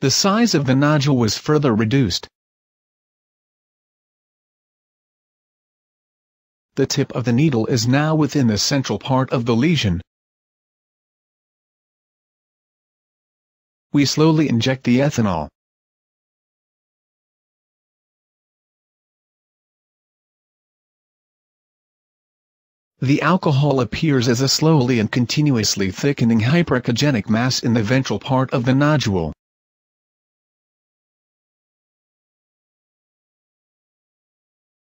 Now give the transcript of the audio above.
the size of the nodule was further reduced. The tip of the needle is now within the central part of the lesion. We slowly inject the ethanol. The alcohol appears as a slowly and continuously thickening hyperechogenic mass in the ventral part of the nodule.